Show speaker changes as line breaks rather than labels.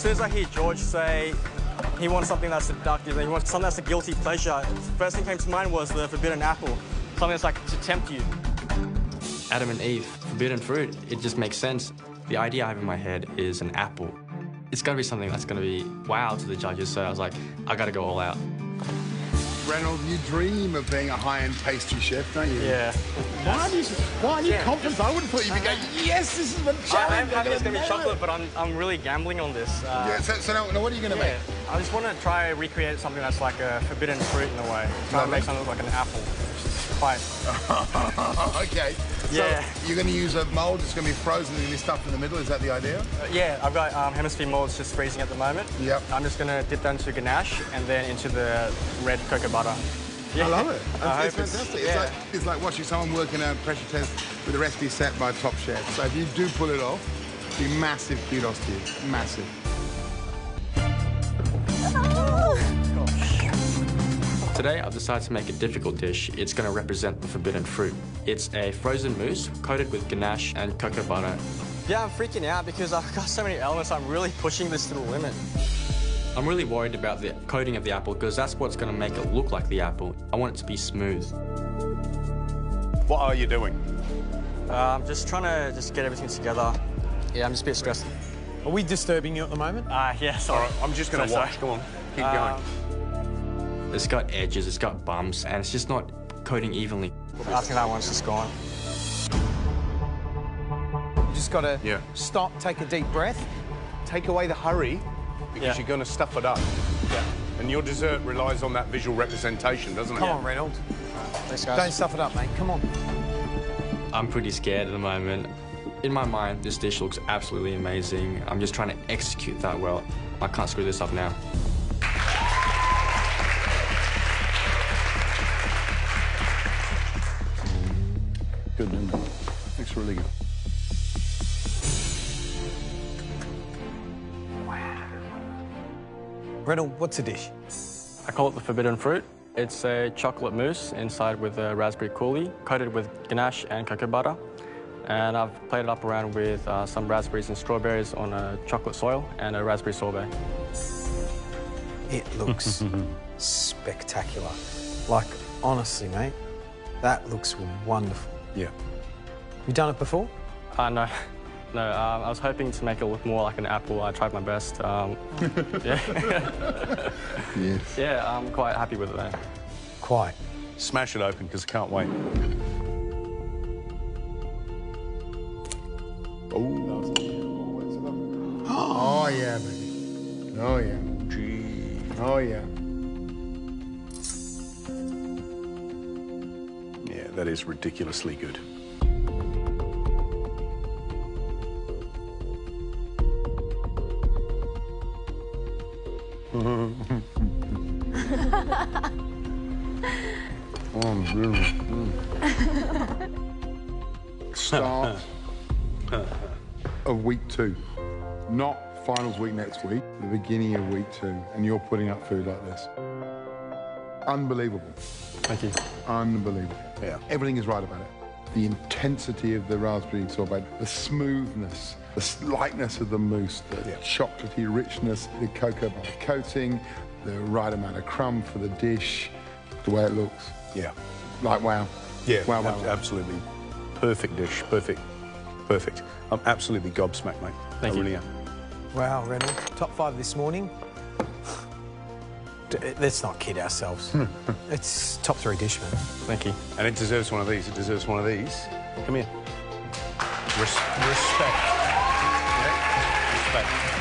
As soon as I hear George say he wants something that's seductive, and he wants something that's a guilty pleasure, first thing came to mind was the forbidden apple, something that's like to tempt you.
Adam and Eve, forbidden fruit, it just makes sense. The idea I have in my head is an apple. It's got to be something that's going to be wow to the judges, so I was like, I got to go all out.
Reynolds, you dream of being a high-end pastry chef, don't you?
Yeah.
Why are you, why are you
Yeah.
confident? I would have thought you'd be going, yes, this is the
challenge. I'm
challenge.
happy it's going to be chocolate,
it."
but I'm, I'm really gambling on this. Uh,
Yeah, so, so now, now what are you going to
yeah. I just want to try recreate something that's like a forbidden fruit in a way. Try to
Lovely.
make something look like an apple, which is quite...
make? okay. So you're going to use a mould that's going to be frozen and be stuffed in the middle. Is that the idea?
Uh, yeah, I've got um, hemisphere molds just freezing at the moment.
Yep.
I'm just going to dip that into ganache and then into the red cocoa butter. Yeah.
I love it.
I
It's, fantastic. It's,
yeah.
like, it's like watching someone working out a pressure test with a recipe set by top chef. So if you do pull it off, be massive kudos to you. Massive.
Today, I've decided to make a difficult dish. It's going to represent the forbidden fruit. It's a frozen mousse coated with ganache and cocoa butter.
Yeah, I'm freaking out because I've got so many elements. I'm really pushing this to the limit.
I'm really worried about the coating of the apple because that's what's going to make it look like the apple. I want it to be smooth.
What are you doing?
Uh, I'm just trying to just get everything together. Yeah, I'm just a bit stressed.
Are we disturbing you at the moment?
Uh, yeah, sorry.
right, I'm just going to
So
watch.
sorry.
Go on. Keep
Uh,
going.
It's got edges, it's got bumps, and it's just not coating evenly.
I think that one's just gone.
You just got to
Yeah.
stop, take a deep breath.
Take away the hurry because
Yeah.
you're going to stuff it up.
Yeah.
And your dessert relies on that visual representation, doesn't it?
Come on, Reynolds.
Thanks, guys.
Don't stuff it up, mate. Come on.
I'm pretty scared at the moment. In my mind, this dish looks absolutely amazing. I'm just trying to execute that well. I can't screw this up now.
Reynolds, what's a dish?
I call it the forbidden fruit. It's a chocolate mousse inside with a raspberry coulis, coated with ganache and cocoa butter. And I've played it up around with uh, some raspberries and strawberries on a chocolate soil and a raspberry sorbet.
It looks spectacular. Like, honestly, mate, that looks wonderful.
Yeah.
You done it before?
Uh, no, no, um, I was hoping to make it look more like an apple. I tried my best. Um, yeah,
Yes.
yeah, I'm quite happy with it though.
Quite.
Smash it open because I can't wait.
Oh, Oh yeah, baby. Oh, yeah. Gee. Oh, yeah.
Yeah, that is ridiculously good.
Oh, beautiful. Start of week two. Not finals week next week, the beginning of week two. And you're putting up food like this. Unbelievable.
Thank you.
Unbelievable.
Yeah.
Everything is right about it. The intensity of the raspberry sorbet, the smoothness, the lightness of the mousse, the
Yeah.
chocolatey richness, the cocoa butter coating, the right amount of crumb for the dish, the way it looks.
Yeah.
Like, wow.
Yeah,
Wow, wow,
ab- absolutely. Perfect dish. Perfect. Perfect. I'm absolutely gobsmacked, mate.
Thank
I
you.
really am.
Wow, Reynolds. Top five this morning. Let's not kid ourselves. Hmm. it's top three dish, man.
Thank you.
And it deserves one of these. It deserves one of these. Come here. Res- respect. Yeah? Respect.